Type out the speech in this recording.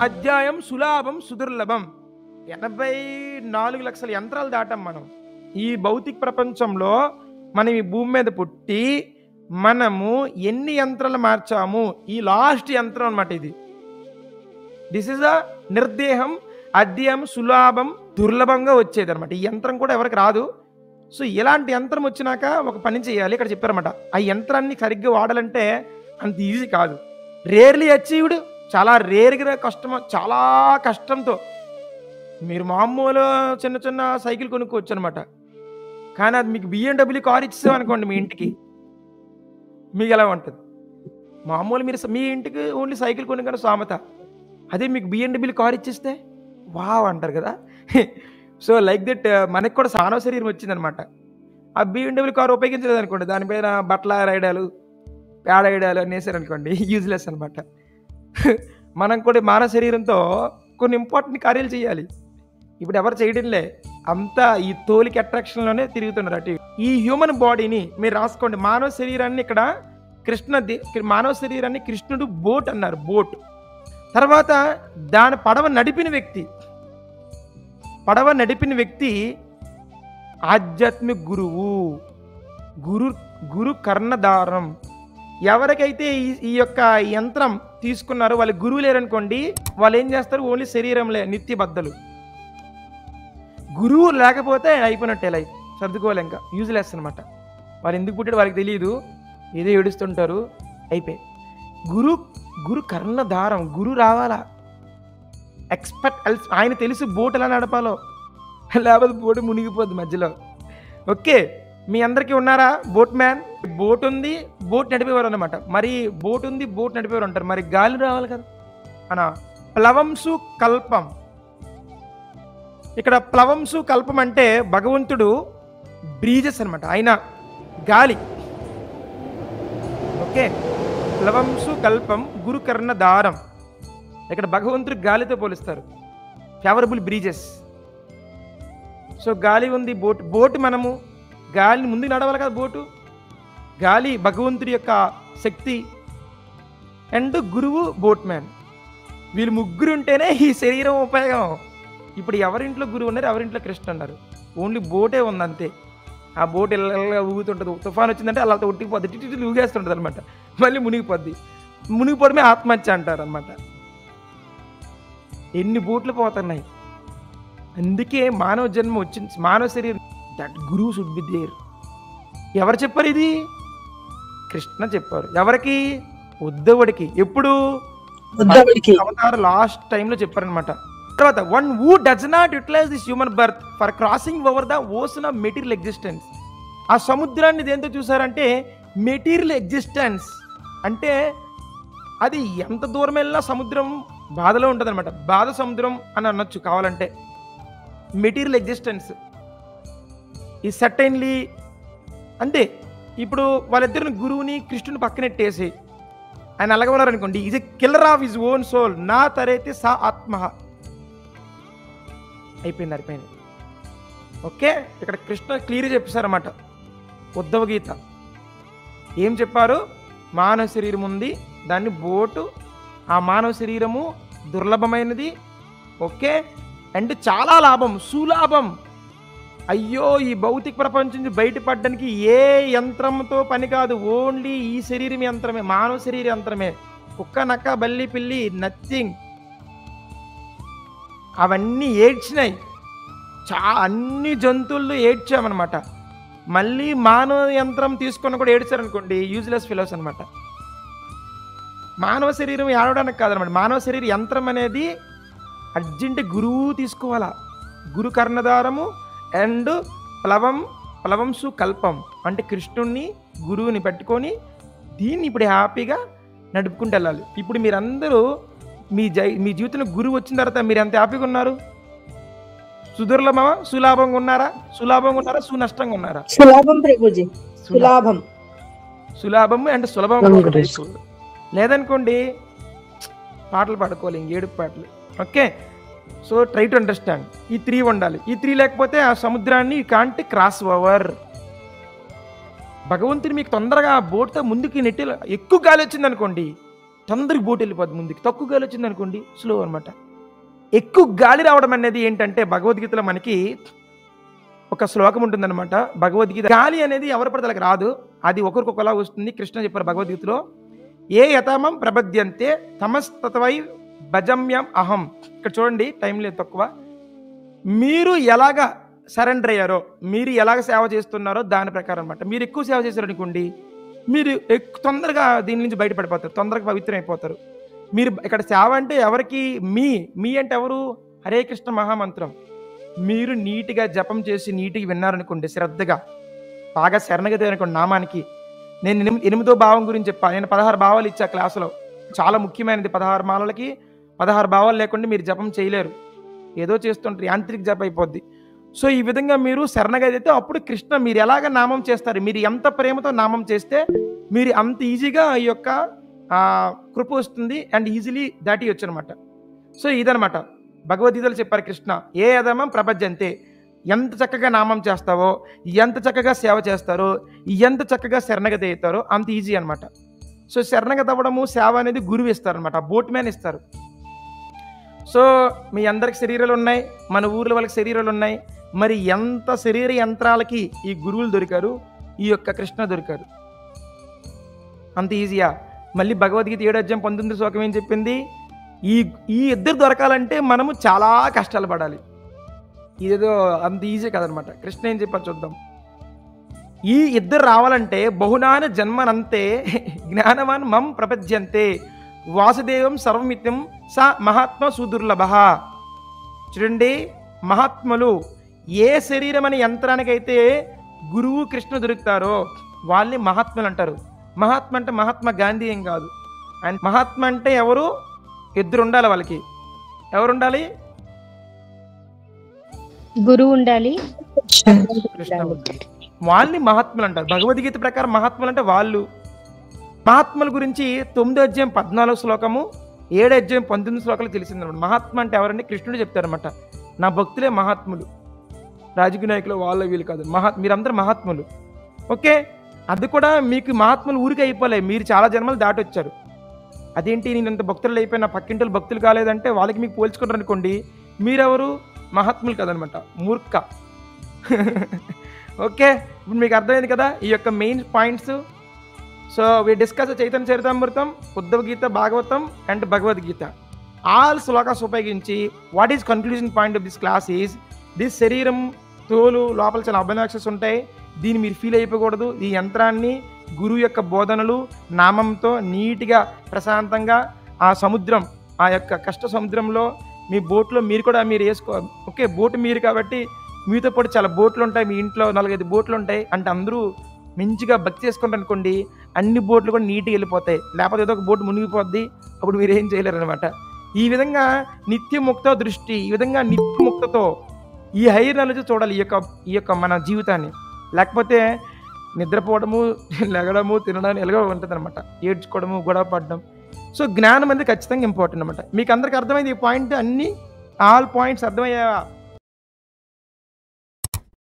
అధ్యాయం సులాభం సుదుర్లభం. ఎనభై నాలుగు లక్షల యంత్రాలు దాటాం మనం. ఈ భౌతిక ప్రపంచంలో మనం ఈ భూమి మీద పుట్టి మనము ఎన్ని యంత్రాలు మార్చాము? ఈ లాస్ట్ యంత్రం అనమాట ఇది. దిస్ ఇస్ అ నిర్దేహం అధ్యయం సులాభం దుర్లభంగా వచ్చేది అనమాట ఈ యంత్రం కూడా ఎవరికి రాదు. సో ఇలాంటి యంత్రం వచ్చినాక ఒక పని చేయాలి. ఇక్కడ చెప్పారన్నమాట. ఆ యంత్రాన్ని సరిగ్గా వాడాలంటే అంత ఈజీ కాదు. రేర్లీ అచీవ్డ్ చాలా రేర్గా కష్టం చాలా కష్టంతో మీరు మామూలు చిన్న చిన్న సైకిల్ కొనుక్కోవచ్చు అనమాట కానీ అది మీకు బిఎండబ్ల్యూ కార్ ఇచ్చేసాం అనుకోండి మీ ఇంటికి మీకు ఎలా ఉంటుంది? మామూలు మీరు మీ ఇంటికి ఓన్లీ సైకిల్ కొనుక్కున్న సామెత. అదే మీకు బిఎండబ్ల్యూ కార్ ఇచ్చేస్తే వావ్ అంటారు కదా. సో లైక్ దట్ మనకి కూడా మానవ శరీరం వచ్చిందనమాట ఆ బిఎండబ్ల్యూ కార్ ఉపయోగించలేదు అనుకోండి దానిపైన బట్టల రైడాలు పేడ రైడాలు అనేసారు అనుకోండి యూజ్లెస్ అనమాట మనం కూడా మానవ శరీరంతో కొన్ని ఇంపార్టెంట్ కార్యాలు చేయాలి. ఇప్పుడు ఎవరు చేయడంలే. అంతా ఈ తోలికి అట్రాక్షన్లోనే తిరుగుతున్నారు అటు ఈ హ్యూమన్ బాడీని మీరు రాసుకోండి. మానవ శరీరాన్ని ఇక్కడ కృష్ణ మానవ శరీరాన్ని కృష్ణుడు బోట్ అన్నారు బోట్. తర్వాత దాని పడవ నడిపిన వ్యక్తి పడవ నడిపిన వ్యక్తి ఆధ్యాత్మిక గురువు గురు గురు కర్ణధారం. ఎవరికైతే ఈ ఈ యొక్క యంత్రం తీసుకున్నారు వాళ్ళ గురువు లేరనుకోండి వాళ్ళు ఏం చేస్తారు? ఓన్లీ శరీరంలే నిత్యబద్ధలు. గురువు లేకపోతే అయిపోయినట్టే లైఫ్. సర్దుకోవాలి ఇంకా. యూజ్లెస్ అనమాట వాళ్ళు ఎందుకు పుట్టాడు వాళ్ళకి తెలియదు ఏదో ఏడుస్తుంటారు అయిపోయి. గురు గురు కర్ణధారం గురు రావాలా? ఎక్స్పర్ట్ ఆయన తెలుసు బోట్ ఎలా నడపాలో. లేకపోతే బోటు మునిగిపోద్ది మధ్యలో. ఓకే మీ అందరికీ ఉన్నారా బోట్ మ్యాన్? బోట్ ఉంది బోట్ నడిపేవారు అనమాట మరి బోట్ ఉంది బోట్ నడిపేవారు అంటారు మరి గాలి రావాలి కదా. అనా ప్లవంసు కల్పం. ఇక్కడ ప్లవంసు కల్పం అంటే భగవంతుడు బ్రీజెస్ అనమాట ఆయన గాలి. ఓకే? ప్లవంసు కల్పం గురుకర్ణ దారం. ఇక్కడ భగవంతుడు గాలితో పోలుస్తారు. ఫేవరబుల్ బ్రీజెస్ సో గాలి ఉంది బోట్. బోటు మనము గాలిని ముందుకు నడవాలి కదా బోటు. గాలి భగవంతుడి యొక్క శక్తి. అండ్ గురువు బోట్ మ్యాన్ వీళ్ళు ముగ్గురు ఉంటేనే ఈ శరీరం ఉపయోగం. ఇప్పుడు ఎవరింట్లో గురువు ఉన్నారు ఎవరింట్లో కృష్ణ ఉన్నారు? ఓన్లీ బోటే ఉంది అంతే ఆ బోట్ ఇళ్ళగా ఊగుతుంటుంది. తుఫాన్ వచ్చిందంటే అలా ఒట్టిపోద్ది టిటి ఊగేస్తుంటుంది అనమాట మళ్ళీ మునిగిపోద్ది. మునిగిపోవడమే ఆత్మహత్య అంటారు అనమాట ఎన్ని బోట్లు పోతున్నాయి. అందుకే మానవ జన్మ వచ్చింది. మానవ శరీరం. దట్ గురువు షుడ్ బి దేర్. ఎవరు చెప్పారు ఇది? కృష్ణ చెప్పారు. ఎవరికి? ఉద్ధవుడికి. ఎప్పుడు? అవతార లాస్ట్ టైంలో చెప్పారనమాట తర్వాత one who does not utilize this human birth for crossing over the ocean of material existence ఆ సముద్రాన్ని దేంతో చూసారంటే మెటీరియల్ ఎగ్జిస్టెన్స్ అంటే అది ఎంత దూరం వెళ్ళినా సముద్రం బాధలో ఉంటుంది అనమాట బాధ సముద్రం అని అనొచ్చు కావాలంటే. మెటీరియల్ ఎగ్జిస్టెన్స్ ఈ సర్టైన్లీ అంతే ఇప్పుడు వాళ్ళిద్దరిని గురువుని కృష్ణుని పక్కనెట్టేసి ఆయన అలాగే ఉన్నారనుకోండి ఇది killer of his own soul నా తరైతే సా ఆత్మ అయిపోయింది అయిపోయింది ఓకే? ఇక్కడ కృష్ణ క్లియర్ చెప్పేశారన్నమాట. ఉద్ధవ గీత. ఏం చెప్పారు? మానవ శరీరం ఉంది దాన్ని బోటు ఆ మానవ శరీరము దుర్లభమైనది ఓకే? అండ్ చాలా లాభం సులాభం. అయ్యో ఈ భౌతిక ప్రపంచం నుంచి బయటపడడానికి ఏ యంత్రంతో పని కాదు. ఓన్లీ ఈ శరీరం యంత్రమే మానవ శరీర యంత్రమే. కుక్క నక్క బల్లి పిల్లి నథింగ్ అవన్నీ ఏడ్చినాయి. చా అన్ని జంతువులు ఏడ్చామన్నమాట. మళ్ళీ మానవ యంత్రం తీసుకొని కూడా ఏడ్చారనుకోండి యూజ్లెస్ ఫిలోస్ అనమాట మానవ శరీరం ఏడవడానికి కాదనమాట మానవ శరీర యంత్రం అనేది అర్జెంట్ గురువు తీసుకోవాలా? గురు కర్ణధారము అండ్ ప్లవం ప్లవంసు కల్పం అంటే కృష్ణుణ్ణి గురువుని పెట్టుకొని దీన్ని ఇప్పుడు హ్యాపీగా నడుపుకుంటూ వెళ్ళాలి. ఇప్పుడు మీరందరూ మీ జై మీ జీవితంలో గురువు వచ్చిన తర్వాత మీరు ఎంత హ్యాపీగా ఉన్నారు? సుదుర్లభమా? సులాభంగా ఉన్నారా? సులాభంగా ఉన్నారా? సునష్టంగా ఉన్నారా? సులాభం ప్రభుజీ. సులాభం. సులాభం అండ్ సులభం. లేదనుకోండి పాటలు పాడుకోవాలి ఇంకేడు పాటలు. Okay? So try to understand ఈ త్రీ ఉండాలి ఈ త్రీ లేకపోతే ఆ సముద్రాన్ని కాంట్ క్రాస్ ఓవర్ భగవంతుని మీకు తొందరగా ఆ బోట్తో ముందుకి నెట్టి ఎక్కువ గాలి వచ్చింది అనుకోండి తొందరగా బోట్ వెళ్ళిపోద్ది ముందుకి. తక్కువ గాలి వచ్చింది అనుకోండి స్లో అనమాట ఎక్కువ గాలి రావడం అనేది ఏంటంటే భగవద్గీతలో మనకి ఒక శ్లోకం ఉంటుందన్నమాట. భగవద్గీత గాలి అనేది ఎవరి పడతలకు రాదు. అది ఒకరికొకలా వస్తుంది. కృష్ణ చెప్పారు భగవద్గీతలో ఏ యథామం ప్రబద్యంతే తమస్తత్వై భజమ్యం అహం. ఇక్కడ చూడండి టైం లేదు తక్కువ. మీరు ఎలాగ సరెండర్ అయ్యారో మీరు ఎలాగ సేవ చేస్తున్నారో దాని ప్రకారం అనమాట మీరు ఎక్కువ సేవ చేశారనుకోండి మీరు ఎక్కు తొందరగా దీని నుంచి బయటపడిపోతారు తొందరగా పవిత్రం అయిపోతారు. మీరు ఇక్కడ సేవ అంటే ఎవరికి? మీ మీ అంటే ఎవరు? హరే కృష్ణ మహామంత్రం. మీరు నీట్గా జపం చేసి నీటిగా విన్నారనుకోండి శ్రద్ధగా. బాగా శరణగతి అనుకోండి నామానికి. నేను ఎనిమిదో భావం గురించి చెప్పాను నేను పదహారు భావాలు ఇచ్చా క్లాసులో. చాలా ముఖ్యమైనది పదహారు మాలలకి. పదహారు భావాలు లేకుండా మీరు జపం చేయలేరు. ఏదో చేస్తుంటారు యాంత్రిక జపం అయిపోద్ది. సో ఈ విధంగా మీరు శరణగదైతే అప్పుడు కృష్ణ మీరు ఎలాగ నామం చేస్తారు? మీరు ఎంత ప్రేమతో నామం చేస్తే మీరు అంత ఈజీగా ఈ యొక్క కృప వస్తుంది అండ్ ఈజీలీ దాటి అనమాట సో ఇదనమాట. భగవద్గీతలు చెప్పారు కృష్ణ ఏ అధమం ప్రపంచంతే ఎంత చక్కగా నామం చేస్తావో ఎంత చక్కగా సేవ చేస్తారో ఎంత చక్కగా శరణగతి అవుతారో అంత ఈజీ అనమాట సో శరణగతి అవ్వడము సేవ అనేది గురువు ఇస్తారనమాట బోట్ మ్యాన్ ఇస్తారు. సో మీ అందరికి శరీరాలు ఉన్నాయి మన ఊర్లో వాళ్ళకి శరీరాలు ఉన్నాయి. మరి ఎంత శరీర యంత్రాలకి ఈ గురువులు దొరికారు ఈ యొక్క కృష్ణ దొరికారు? అంత ఈజీయా? మళ్ళీ భగవద్గీత ఏడు అధ్యాయం పంతొమ్మిది శ్లోకం ఏం చెప్పింది? ఈ ఈ ఇద్దరు దొరకాలంటే మనము చాలా కష్టాలు పడాలి. ఇదేదో అంత ఈజీ కదనమాట. కృష్ణ ఏం చెప్పారు చూద్దాం. ఈ ఇద్దరు రావాలంటే బహునాన జన్మనంతే జ్ఞానవాన్ మం ప్రపద్యంతే. వాసుదేవం సర్వమిత్యం స మహాత్మ సుదుర్లభ. చూడండి మహాత్ములు ఏ శరీరం అనే యంత్రానికైతే గురువు కృష్ణ దొరుకుతారో వాళ్ళని మహాత్ములు అంటారు. మహాత్మ అంటే మహాత్మా గాంధీ ఏం కాదు. అండ్ మహాత్మ అంటే ఎవరు? ఇద్దరు ఉండాలి వాళ్ళకి ఎవరు ఉండాలి. గురువు ఉండాలి. వాళ్ళని మహాత్ములు అంటారు. భగవద్గీత ప్రకారం మహాత్ములు అంటే వాళ్ళు. మహాత్ముల గురించి తొమ్మిదో అధ్యాయం పద్నాలుగు శ్లోకము ఏడు అధ్యాయం పంతొమ్మిది శ్లోకాలు తెలిసిందన్నమాట మహాత్మ అంటే ఎవరంటే కృష్ణుడు చెప్తారనమాట నా భక్తులే మహాత్ములు. రాజకీయ నాయకులు వాళ్ళ వీళ్ళు కాదు. మహా మీరందరూ మహాత్ములు. ఓకే? అది కూడా మీకు మహాత్ములు ఊరికి అయిపోలే. మీరు చాలా జన్మలు దాటొచ్చారు. అదేంటి? నేను ఇంత భక్తులు అయిపోయి నా పక్కింటి భక్తులు కాలేదంటే వాళ్ళకి మీకు పోల్చుకుంటారు అనుకోండి మీరెవరు? మహాత్ములు కదనమాట. మూర్ఖ. ఓకే? ఇప్పుడు మీకు అర్థమైంది కదా? ఈ యొక్క main points so we discuss Chaitanya Charitamrita Uddhava Gita Bhagavatam and Bhagavad Gita all shlokas ఉపయోగించి what is conclusion point of this class is this శరీరం తోలు లోపల చాలా అభినాక్షస్ ఉంటాయి దీన్ని మీరు ఫీల్ అయిపోకూడదు ఈ యంత్రాన్ని గురువు యొక్క బోధనలు నామంతో నీట్గా ప్రశాంతంగా ఆ సముద్రం ఆ యొక్క కష్ట సముద్రంలో మీ బోట్లో మీరు కూడా మీరు వేసుకో ఓకే బోటు మీరు కాబట్టి మీతో పాటు చాలా బోట్లు ఉంటాయి మీ ఇంట్లో నాలుగైదు బోట్లు ఉంటాయి అంటే అందరూ మంచిగా భక్తి చేసుకుంటారు అనుకోండి అన్ని బోట్లు కూడా నీట్గా వెళ్ళిపోతాయి. లేకపోతే ఏదో ఒక బోట్ మునిగిపోద్ది అప్పుడు మీరు ఏం చేయలేరు అనమాట ఈ విధంగా నిత్యముక్త దృష్టి ఈ విధంగా నిత్యముక్తతో ఈ హైర్ నాలెడ్జ్ చూడాలి ఈ యొక్క ఈ యొక్క మన జీవితాన్ని. లేకపోతే నిద్రపోవడము లెగడము తినడం ఎలాగో ఉంటుంది అనమాట ఏడ్చుకోవడము గొడవ పడడం. సో జ్ఞానం అనేది ఖచ్చితంగా ఇంపార్టెంట్ అనమాట మీకు అందరికి అర్థమైంది ఈ పాయింట్ అన్ని? All points అర్థమయ్యాయా?